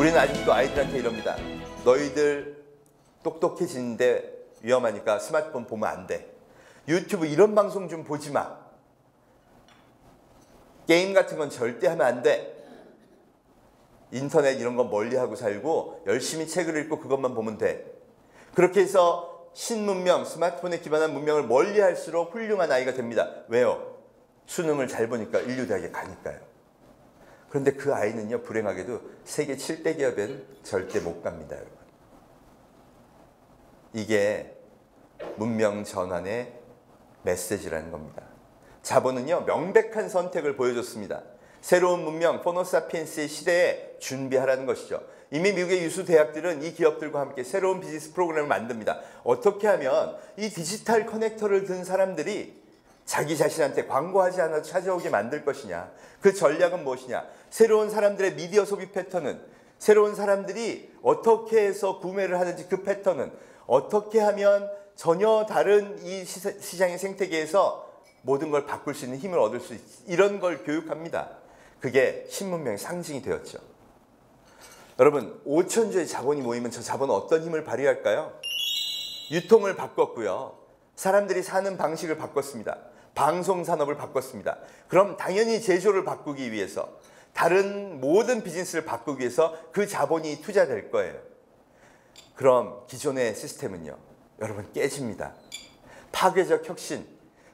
우리는 아직도 아이들한테 이럽니다. 너희들 똑똑해지는데 위험하니까 스마트폰 보면 안 돼. 유튜브 이런 방송 좀 보지 마. 게임 같은 건 절대 하면 안 돼. 인터넷 이런 건 멀리 하고 살고 열심히 책을 읽고 그것만 보면 돼. 그렇게 해서 신문명, 스마트폰에 기반한 문명을 멀리 할수록 훌륭한 아이가 됩니다. 왜요? 수능을 잘 보니까 인류대학에 가니까요. 그런데 그 아이는요, 불행하게도 세계 7대 기업엔 절대 못 갑니다, 여러분. 이게 문명 전환의 메시지라는 겁니다. 자본은요, 명백한 선택을 보여줬습니다. 새로운 문명, 포노사피엔스의 시대에 준비하라는 것이죠. 이미 미국의 유수 대학들은 이 기업들과 함께 새로운 비즈니스 프로그램을 만듭니다. 어떻게 하면 이 디지털 커넥터를 든 사람들이 자기 자신한테 광고하지 않아도 찾아오게 만들 것이냐. 그 전략은 무엇이냐. 새로운 사람들의 미디어 소비 패턴은 새로운 사람들이 어떻게 해서 구매를 하는지 그 패턴은 어떻게 하면 전혀 다른 이 시장의 생태계에서 모든 걸 바꿀 수 있는 힘을 얻을 수 있, 이런 걸 교육합니다. 그게 신문명의 상징이 되었죠. 여러분 5천주의 자본이 모이면 저 자본은 어떤 힘을 발휘할까요? 유통을 바꿨고요. 사람들이 사는 방식을 바꿨습니다. 방송 산업을 바꿨습니다. 그럼 당연히 제조를 바꾸기 위해서 다른 모든 비즈니스를 바꾸기 위해서 그 자본이 투자될 거예요. 그럼 기존의 시스템은요. 여러분 깨집니다. 파괴적 혁신,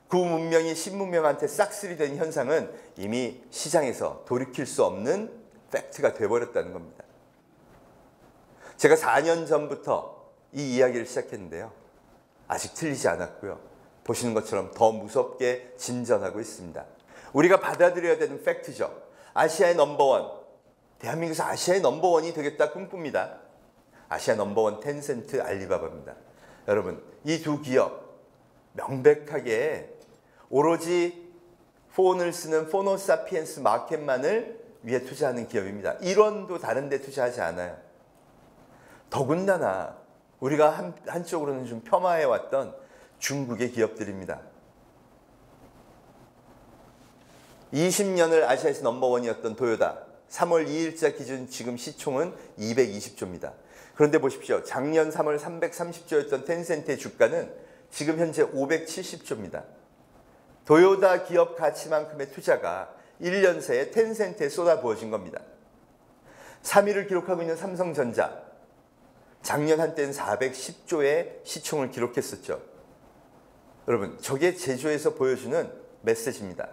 구문명이 신문명한테 싹쓸이 된 현상은 이미 시장에서 돌이킬 수 없는 팩트가 돼버렸다는 겁니다. 제가 4년 전부터 이 이야기를 시작했는데요. 아직 틀리지 않았고요. 보시는 것처럼 더 무섭게 진전하고 있습니다. 우리가 받아들여야 되는 fact죠. 아시아의 넘버원, 대한민국에서 아시아의 넘버원이 되겠다 꿈꿉니다. 아시아 넘버원 텐센트 알리바바입니다. 여러분, 이 두 기업 명백하게 오로지 폰을 쓰는 phono sapiens 마켓만을 위해 투자하는 기업입니다. 1원도 다른 데 투자하지 않아요. 더군다나 우리가 한, 한쪽으로는 좀 폄하해 왔던 중국의 기업들입니다. 20년을 아시아에서 넘버원이었던 도요다. 3월 2일자 기준 지금 시총은 220조입니다. 그런데 보십시오. 작년 3월 330조였던 텐센트의 주가는 지금 현재 570조입니다. 도요다 기업 가치만큼의 투자가 1년 새에 텐센트에 쏟아부어진 겁니다. 3위를 기록하고 있는 삼성전자. 작년 한때는 410조의 시총을 기록했었죠. 여러분, 저게 제조에서 보여주는 메시지입니다.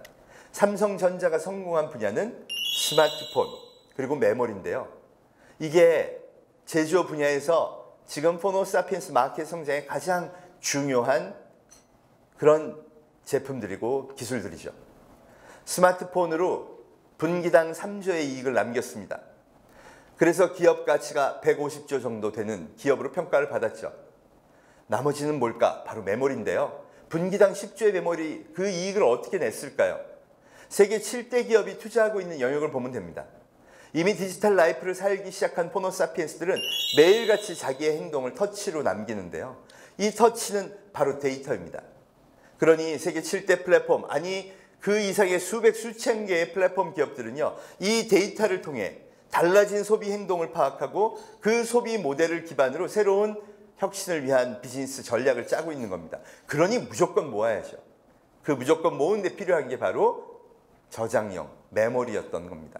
삼성전자가 성공한 분야는 스마트폰, 그리고 메모리인데요. 이게 제조 분야에서 지금 포노사피엔스 마켓 성장의 가장 중요한 그런 제품들이고 기술들이죠. 스마트폰으로 분기당 3조의 이익을 남겼습니다. 그래서 기업 가치가 150조 정도 되는 기업으로 평가를 받았죠. 나머지는 뭘까? 바로 메모리인데요. 분기당 10조의 메모리 그 이익을 어떻게 냈을까요? 세계 7대 기업이 투자하고 있는 영역을 보면 됩니다. 이미 digital life를 살기 시작한 phono sapiens들은 매일같이 자기의 행동을 터치로 남기는데요. 이 터치는 바로 데이터입니다. 그러니 세계 7대 플랫폼 아니 그 이상의 수백 수천 개의 플랫폼 기업들은요. 이 데이터를 통해 달라진 소비 행동을 파악하고 그 소비 모델을 기반으로 새로운 혁신을 위한 비즈니스 전략을 짜고 있는 겁니다. 그러니 무조건 모아야죠. 그 무조건 모으는데 필요한 게 바로 저장용, 메모리였던 겁니다.